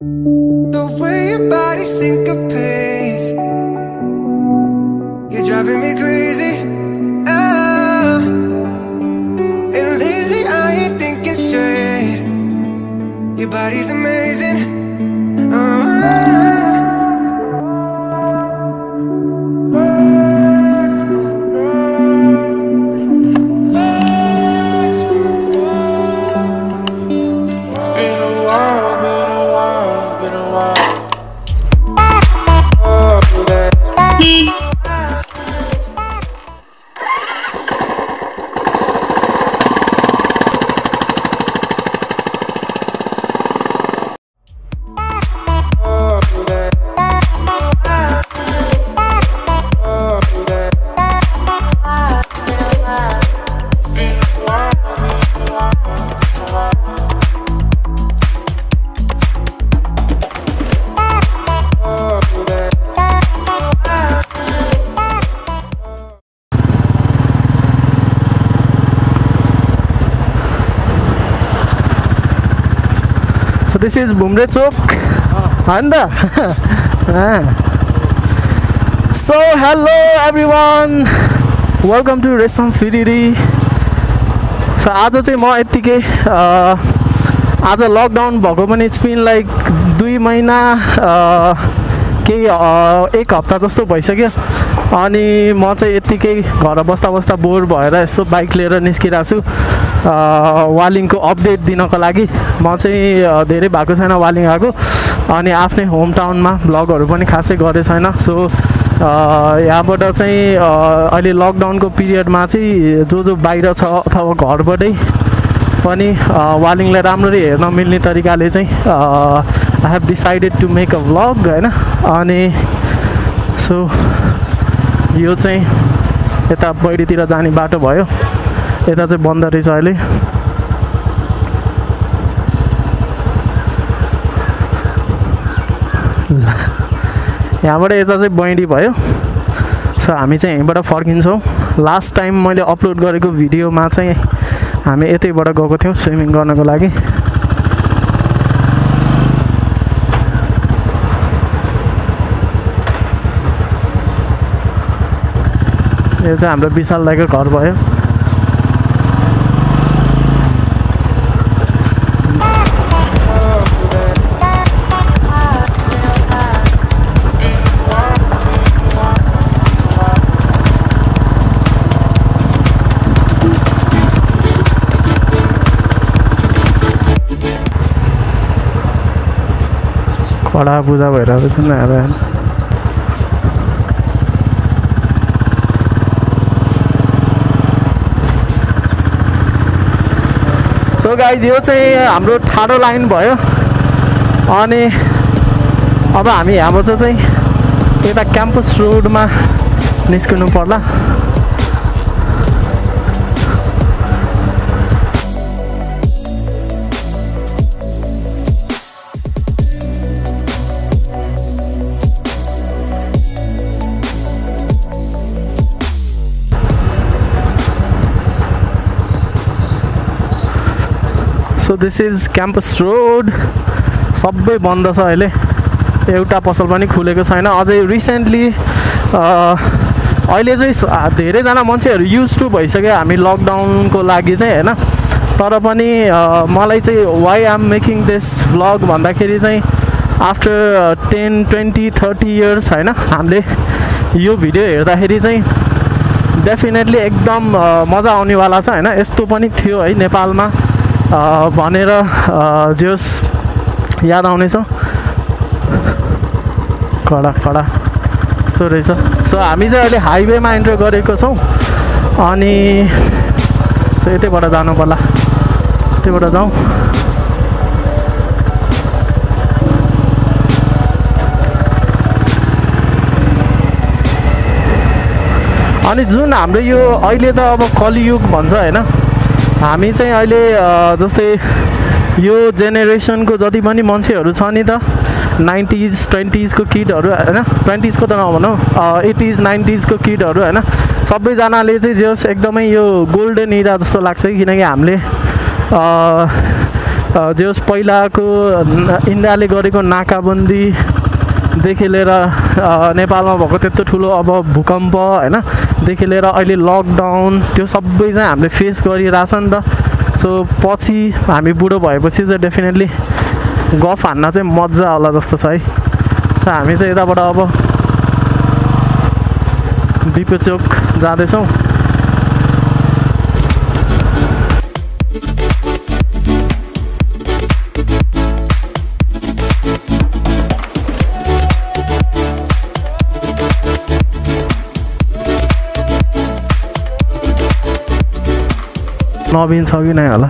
The way your body syncopates, you're driving me crazy. Ah, and lately I ain't thinking straight. Your body's. Is Bumre Chowk. होइन त? So hello everyone welcome to Resham Firiri so आज चाहिँ म यत्तिकै आज lockdown भएको पनि it's been like दुई महिना केही एक हप्ता जस्तो भइसक्यो। अनि म चाहिँ यत्तिकै घर बस्दा बस्दा बोर भएर यसो बाइक लिएर निस्किरहेको छु वालिङको अपडेट दिनको लागि म चाहिँ धेरै भएको छैन वालिङ आएको अनि आफ्नै होम टाउनमा ब्लगहरू पनि खासै गरेको छैन। सो यहाँबाट चाहिँ अहिले लकडाउनको पिरियडमा चाहिँ जो जो बाहिर छ अथवा घरबाटै पनि वालिङलाई राम्ररी हेर्न मिल्ने तरिकाले चाहिँ I have decided to make a vlog होइन। अनि सो यो चाहिँ यता बैरीतिर जाने बाटो भयो। यता चाहिँ बन्द रहेछ अहिले यहाँबाट यता चाहिँ बैडी भयो। सो हामी चाहिँ यहीँबाट फर्किन्छौँ। लास्ट टाइम मैले अपलोड गरेको भिडियोमा चाहिँ हामी यतैबाट गएको थियौँ स्विमिङ गर्नको लागि। यो चाहिँ हाम्रो विशाल दाईको घर भयो। कडा पूजा भइरहेको छ नि सो गाइज यो चाहिँ हाम्रो ठाडो लाइन भयो। अनि अब हामी यहाँबाट चाहिँ यता क्याम्पस रोडमा निस्किनु पर्ला। So this is campus road सबै बन्द छ अहिले। एउटा पसल पनि खुलेको छैन। अझै रिसेन्टली अहिले चाहिँ धेरैजना मान्छेहरू युज टु भइसक्यो हामी लकडाउनको लागि चाहिँ होइन? तर पनि मलाई चाहिँ why am making this vlog भन्दाखेरि चाहिँ after ten twenty thirty years होइन? हामीले यो भिडियो हेर्दाखेरि चाहिँ डेफिनेटली एकदम मजा आउनेवाला छ होइन? यस्तो पनि थियो है नेपालमा। भनेर अ, जोस् याद आउनेछ? कडा कडा। यस्तो रहेछ। सो हामी चाहिँ अहिले हाइवेमा इन्टर गरेको छौँ। अनि सो यतैबाट जानु पर्ला यतैबाट जाउँ। अनि जुन हाम्रो यो अहिले त अब कलियुग भन्छ होइन? हामी चाहिँ अहिले जस्तै यो जेनेरेसनको जति पनि मान्छेहरू छ नि त नाइन्टिज ट्वेन्टिजको किडहरू होइन? ट्वेन्टिजको त नभनौँ एटिज नाइन्टिजको किडहरू होइन? सबैजनाले चाहिँ जस एकदमै यो गोल्डन इरा जस्तो लाग्छ किनकि हामीले जे होस् पहिलाको इन्डियाले गरेको नाकाबन्दीदेखि लिएर नेपालमा भएको त्यत्रो ठुलो अब भूकम्प होइन? देखि लिएर अहिले लकडाउन त्यो सबै चाहिँ हामीले फेस गरिरहेछ नि त। सो पछि हामी बुढो भएपछि चाहिँ डेफिनेटली गफ हान्न चाहिँ मजा होला जस्तो छ है। सो हामी चाहिँ यताबाट अब बिपो चोक जाँदैछौँ। नवीन छ कि नै होला?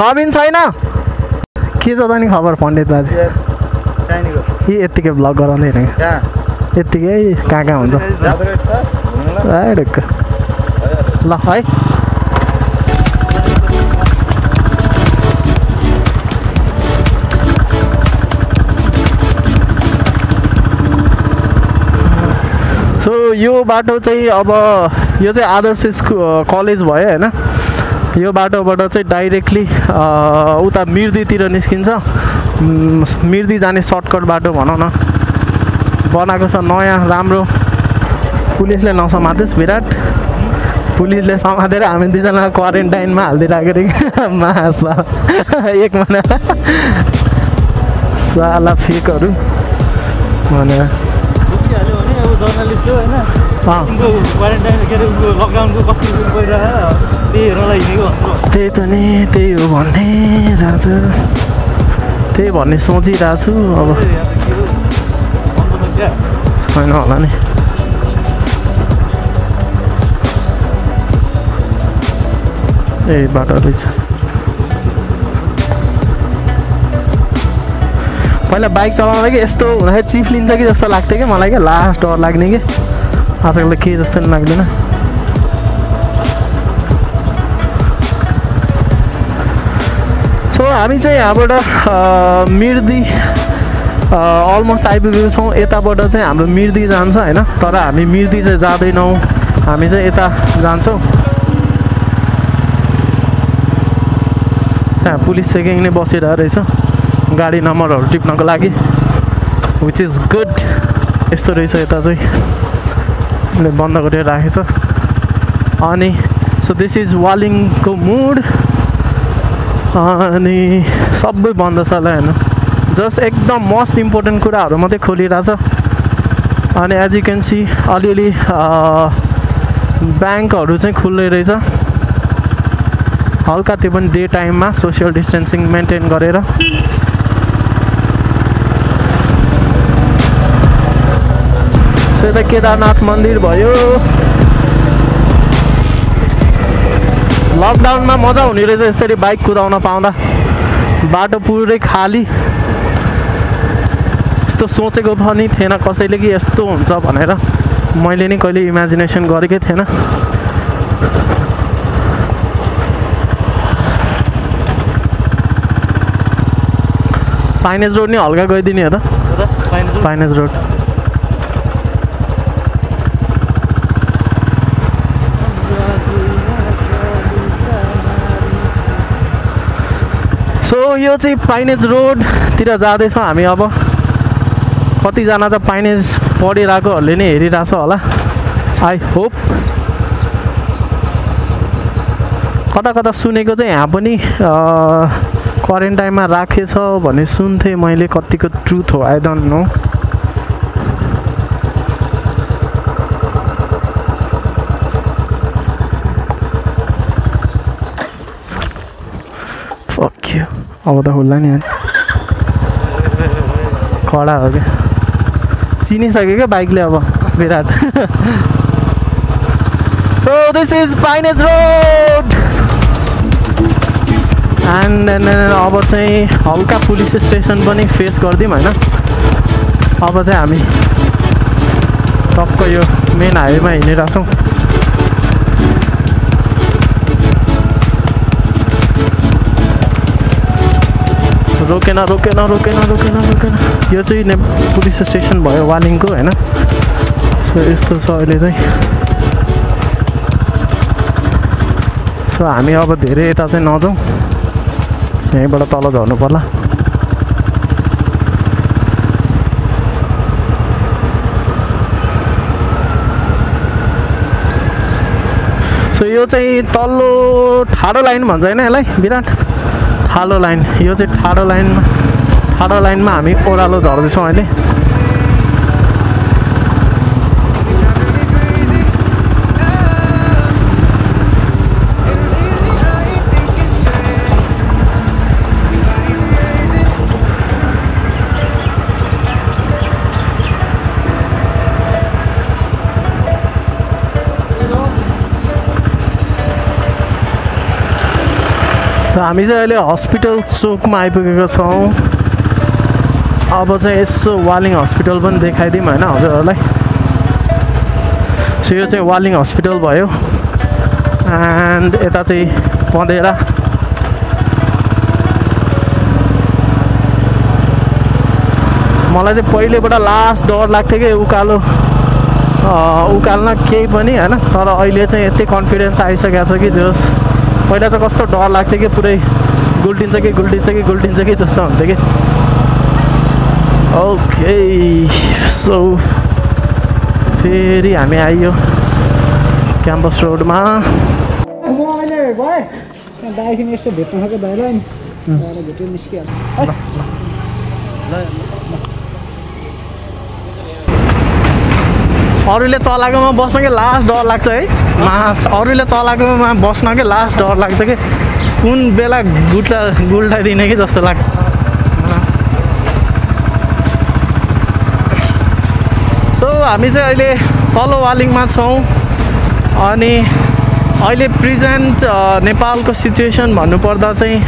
नवीन छैन? के छ त नि खबर पण्डित बाजे यी यत्तिकै भ्लग गराउँदै हिँडेको यत्तिकै कहाँ कहाँ हुन्छ? ल है। यो बाटो चाहिँ अब यो चाहिँ आदर्श स्कु कलेज भयो होइन। यो बाटोबाट चाहिँ डाइरेक्टली उता मिर्दीतिर निस्किन्छ। मिर्दी जाने सर्टकट बाटो भनौँ न। बनाएको छ नयाँ राम्रो। पुलिसले नसमातोस् विराट। पुलिसले समातेर हामी दुईजना क्वारेन्टाइनमा हालिदिइराखेको रे मासा एक महिना। साला फेकहरू। भनेर। भने अब जर्नलिस्ट हो होइन अँ। उनको क्वारेन्टाइन के अरे उनको लकडाउनको कस्तो परिरहेको त्यही हेर्नलाई हिँडेको हाम्रो। त्यही त नि त्यही हो भन्ने रहेछ त्यही भन्ने सोचिरहेको छु अब छैन होला नि। ए बाटो रहेछ पहिला बाइक चलाउँदा कि यस्तो हुँदाखेरि चिफ लिन्छ कि जस्तो लाग्थ्यो कि? मलाई क्या लास्ट डर लाग्ने कि? आजकल त के जस्तो नि लाग्दैन। सो हामी चाहिँ यहाँबाट मिर्दी अलमोस्ट आइपुगेको छौँ यताबाट चाहिँ हाम्रो मिर्दी जान्छ होइन? तर हामी मिर्दी चाहिँ जाँदैनौँ। हामी चाहिँ यता जान्छौँ। पुलिस चेकिङ नै बसिरहेको रहेछ। गाडी नम्बरहरू टिप्नको लागि विच इज गुड यस्तो रहेछ यता चाहिँ। बन्द गरेर राखेछ। अनि सो दिस इज वालिङको मुड अनि सबै बन्द छ होला होइन जस्ट एकदम मोस्ट इम्पोर्टेन्ट कुराहरू मात्रै खोलिरहेछ। अनि एज यु क्यान सी अलिअलि ब्याङ्कहरू चाहिँ खुल्लै रहेछ। हल्का त्यो पनि डे टाइममा सोसियल डिस्टेन्सिङ मेन्टेन गरेर। सो यता केदारनाथ मन्दिर भयो लकडाउनमा मजा हुने रहेछ यसरी बाइक कुदाउन पाउँदा बाटो पुरै खाली यस्तो सोचेको पनि थिएन कसैले कि यस्तो हुन्छ भनेर मैले नि कहिले इमेजिनेसन गरेकै थिएन पाइनेज रोड नि हल्का गइदिने हो त त पाइनेज रोड सो यो चाहिँ पाइनेज रोडतिर जाँदैछौँ हामी अब। कतिजना त पाइनेज पढिरहेकोहरूले नै हेरिरहेछ होला। आई होप कता कता सुनेको चाहिँ यहाँ पनि क्वारेन्टाइनमा राखेछ भन्ने सुन्थेँ मैले कतिको ट्रुथ हो आई डोन्ट नो फक्यो अब त होला नि अनि कडा हो क्या चिनिसक्यो क्या बाइकले अब विराट सो दिस इज पाइनेज रोड एन्ड अब चाहिँ हल्का पुलिस स्टेसन पनि फेस गरिदिउँ होइन अब चाहिँ हामी टक्क यो मेन हाइवेमा हिँडिरहेछौँ रोकेन रोकेन रोकेन रोकेन रोकेन। यो चाहिँ ने पुलिस स्टेसन भयो वालिङको होइन? सो यस्तो छ अहिले चाहिँ। सो हामी अब धेरै यता चाहिँ नजाउँ। यहीँबाट तल झर्नु पर्ला। सो यो चाहिँ तल्लो ठाडो लाइन भन्छ होइन यसलाई? विराट? ठाडो लाइन यो चाहिँ ठाडो लाइनमा ठाडो लाइनमा हामी ओह्रालो झर्दैछौँ अहिले। हामी चाहिँ अहिले हस्पिटल चोकमा आइपुगेको छौँ। अब चाहिँ यसो वालिङ हस्पिटल पनि देखाइदिउँ होइन हजुरहरूलाई। सो यो चाहिँ वालिङ हस्पिटल भयो। एन्ड यता चाहिँ पँधेरा। मलाई चाहिँ पहिलेबाट लास्ट डर लाग्थ्यो कि उकालो। उकाल्न केही पनि होइन तर अहिले चाहिँ यति कन्फिडेन्स आइसकेको छ कि जस पहिला चाहिँ कस्तो डर लाग्थ्यो कि पुरै गुल्टिन्छ कि गुल्टिन्छ कि गुल्टिन्छ कि जस्तो हुन्थ्यो कि। ओके सो फेरि हामी आइयो क्याम्पस रोडमा। भेट्नु अरूले चलाएकोमा बस्न कि लास्ट डर लाग्छ है। मास अरूले चलाएकोमा बस्न कि लास्ट डर लाग्छ कि? कुन बेला गुट्ला गुल्टाइदिने कि जस्तो लाग्छ। सो हामी चाहिँ अहिले तल्लो वालिङमा छौँ। अनि अहिले प्रेजेन्ट नेपालको सिचुएसन भन्नुपर्दा चाहिँ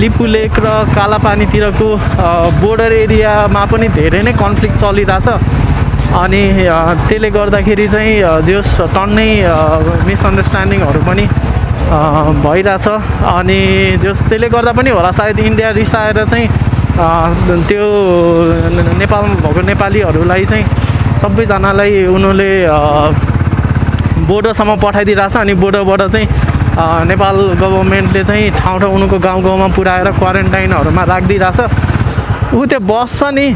लिपु लेक र कालापानीतिरको बोर्डर एरियामा पनि धेरै नै कन्फ्लिक्ट चलिरहेछ। अनि त्यसले गर्दाखेरि चाहिँ जस टन्नै मिसअन्डरस्ट्यान्डिङहरू पनि भइरहेछ। अनि जस त्यसले गर्दा पनि होला सायद इन्डिया रिसाएर चाहिँ त्यो नेपालमा भएको नेपालीहरूलाई चाहिँ सबैजनालाई उनीहरूले बोर्डरसम्म पठाइदिइरहेछ। अनि बोर्डरबाट चाहिँ नेपाल गभर्मेन्टले चाहिँ ठाउँ ठाउँ उनीहरूको गाउँ गाउँमा पुऱ्याएर क्वारेन्टाइनहरूमा राखिदिइरहेछ। ऊ त्यो बस छ नि।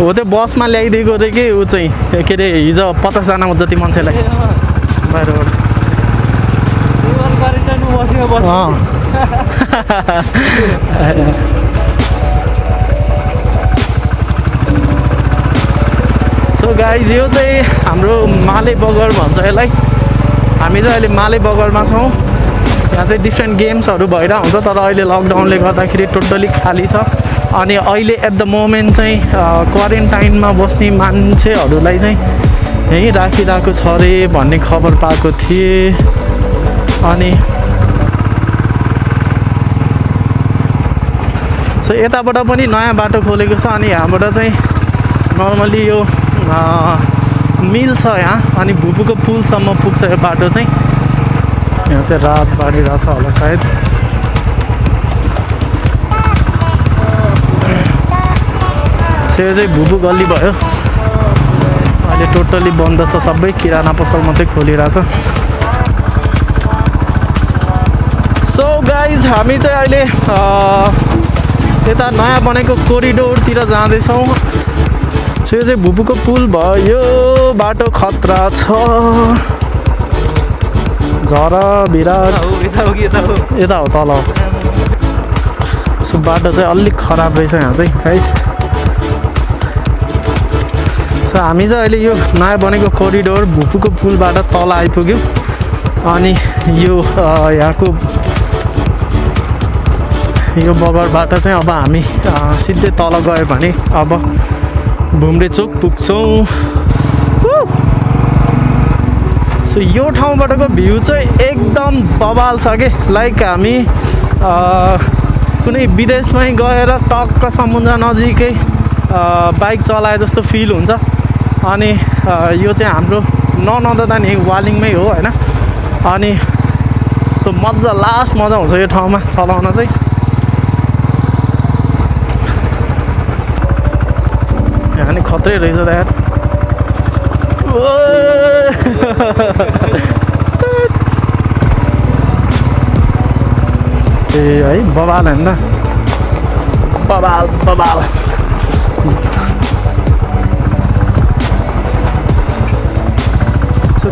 हो त्यो बसमा ल्याइदिएको रे कि ऊ चाहिँ के अरे हिजो पचासजना जति मान्छेलाई। सो गाइज यो चाहिँ हाम्रो माले बगर भन्छ यसलाई। हामी चाहिँ अहिले माले बगरमा छौँ। यहाँ चाहिँ डिफ्रेन्ट गेम्सहरू भइरहेको हुन्छ तर अहिले लकडाउनले गर्दाखेरि टोटली खाली छ। अनि अहिले एट द मोमेन्ट चाहिँ क्वारेन्टाइनमा बस्ने मान्छेहरूलाई चाहिँ यहीँ राखिरहेको छ अरे भन्ने खबर पाएको थिएँ। अनि सो यताबाट पनि नयाँ बाटो खोलेको छ अनि यहाँबाट चाहिँ नर्मली यो मिल छ यहाँ अनि भुपुको पुलसम्म पुग्छ यो बाटो चाहिँ। यहाँ चाहिँ रात बाँडिरहेछ होला सायद सो यो चाहिँ भुपु गल्ली भयो अहिले टोटली बन्द छ सबै किराना पसल मात्रै खोलिरहेछ सो गाइज हामी चाहिँ अहिले यता नयाँ बनेको कोरिडोरतिर जाँदैछौँ सो यो चाहिँ भुपुको पुल भयो बाटो खतरा छ झर विराट हो यता हो तल बाटो चाहिँ अलिक खराब रहेछ यहाँ चाहिँ गाइस सो हामी चाहिँ अहिले यो नयाँ बनेको कोरिडोर भुपुको पुलबाट तल आइपुग्यौँ अनि यो यहाँको यो बगरबाट चाहिँ अब हामी सिधै तल गयो भने अब भुम्रे चोक पुग्छौँ! सो यो ठाउँबाटको भ्यू चाहिँ एकदम बबाल छ कि? लाइक हामी कुनै विदेशमै गएर टक्क समुद्र नजिकै बाइक चलाए जस्तो फिल हुन्छ। अनि यो चाहिँ हाम्रो ननददा नि वालिङमै हो होइन? अनि सो मजा लास्ट मजा हुन्छ यो ठाउँमा चलाउन चाहिँ। यहाँ नि खत्रै रहेछ त यार। ए है बबाल होइन त बबाल बबाल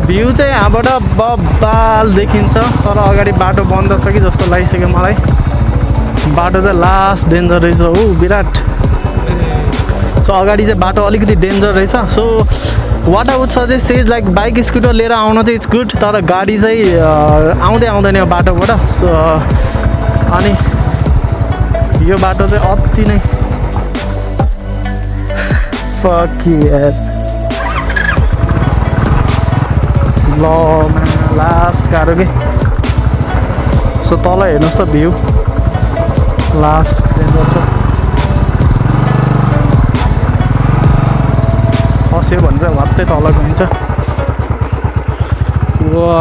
भ्यू चाहिँ यहाँबाट बबाल देखिन्छ। तर अगाडि बाटो बन्द छ कि जस्तो लागिसक्यो मलाई। बाटो चाहिँ लास्ट डेन्जर रहेछ। हो विराट। सो अगाडि चाहिँ बाटो अलिकति डेन्जर रहेछ। So what would suggest says like bike scooter लिएर आउन चाहिँ इट्स गुड तर गाडी चाहिँ आउँदै आउँदैन यो बाटोबाट सो अनि यो बाटो चाहिँ अति नै फक यार ल लास्ट गाह्रो के सो तल हेर्नुहोस् त भ्यू लास्ट छ खस्यो भने चाहिँ वात्तै तल गइन्छ वा।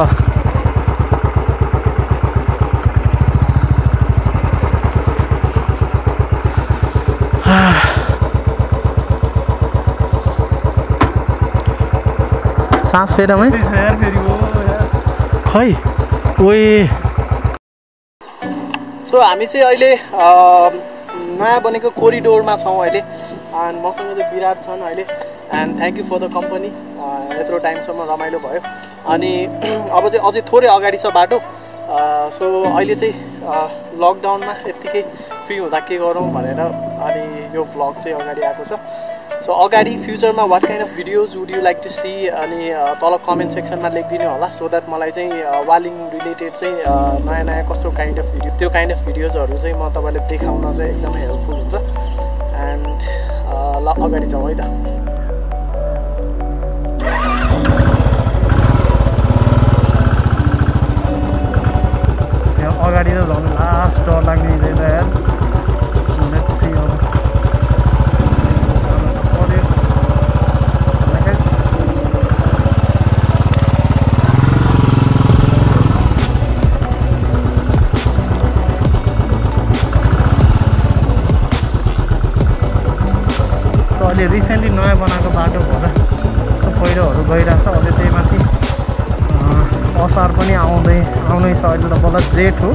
सास फेरि हो यार। खै ओए। सो हामी चाहिँ अहिले नयाँ बनेको कोरिडोरमा छौँ अहिले। एन्ड मसँग चाहिँ विराट छन् अहिले. And thank you for the company यत्रो टाइमसम्म रमाइलो भयो. अनि अब चाहिँ अझै थोरै अगाडि छ बाटो. सो अहिले चाहिँ लकडाउनमा यत्तिकै फ्री हुँदा के गरौँ भनेर अनि यो भ्लग चाहिँ अगाडि आएको छ. सो अगाडि फ्युचरमा what kind of videos would you like to see अनि अ, तल कमेन्ट सेक्सनमा लेखिदिनु होला सो द्याट मलाई चाहिँ वालिङ रिलेटेड चाहिँ नयाँ नयाँ कस्तो काइन्ड अफ भिडियो त्यो काइन्ड अफ भिडियोजहरू चाहिँ म तपाईँलाई देखाउन चाहिँ एकदमै हेल्पफुल हुन्छ. एन्ड ल अगाडि जाउँ है त। अगाडि त झन् लास्ट डर लाग्ने रहेछ यार। रिसेन्टली नयाँ बनाएको बाटो भएर पहिरोहरू गइरहेछ। अहिले त्यही माथि असार पनि आउँदै आउनै छ। अहिले त बल्ल जेठ हो।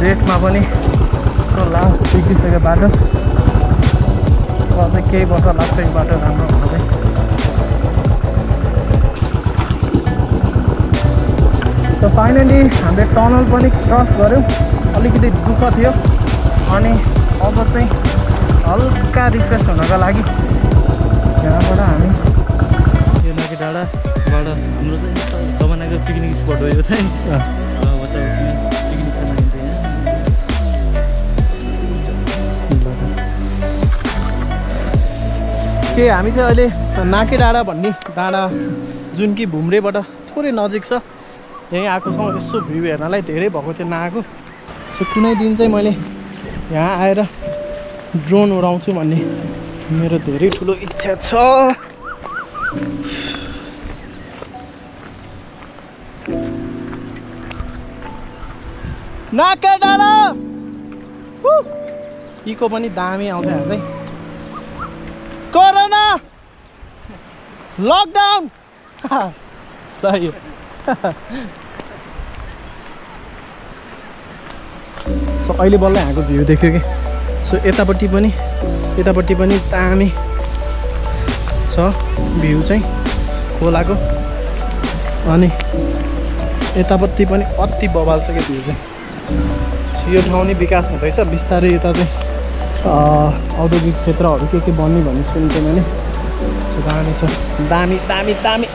जेठमा पनि यस्तो लास्ट बिग्रिसक्यो बाटो। अझै केही वर्ष लाग्छ यो बाटो राम्रो हुन चाहिँ त फाइनली हामीले टनल पनि क्रस गऱ्यौँ। अलिकति दुःख थियो। अनि अब चाहिँ हल्का रिफ्रेस हुनको लागि यहाँबाट हामी यो नाकी डाँडाबाट हाम्रो चाहिँ जमानाको पिकनिक स्पट हो यो चाहिँ। पिकनिक खान यहाँ। के हामी चाहिँ अहिले नाके डाँडा भन्ने डाँडा जुन कि भुम्रेबाट थोरै नजिक छ। यहीँ आएको छौँ यसो भ्यू हेर्नलाई धेरै भएको थियो नआएको। सो कुनै दिन चाहिँ मैले यहाँ आएर ड्रोन उडाउँछु भन्ने मेरो धेरै ठुलो इच्छा छ। नाका! इको पनि दामी आउँछ चाहिँ कोरोना लकडाउन। सही। सो अहिले बल्ल यहाँको भ्यू देख्यो कि? सो यतापट्टि पनि यतापट्टि पनि दामी छ। भ्यू चाहिँ खोलाको। अनि यतापट्टि पनि अति बबाल छ क्या भ्यू चाहिँ। यो ठाउँ नै विकास हुँदैछ। बिस्तारै यता चाहिँ औद्योगिक क्षेत्रहरू के के बन्ने भन्ने सुनिन्छ मैले। दामी छ। दामी दामी दामी।